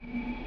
you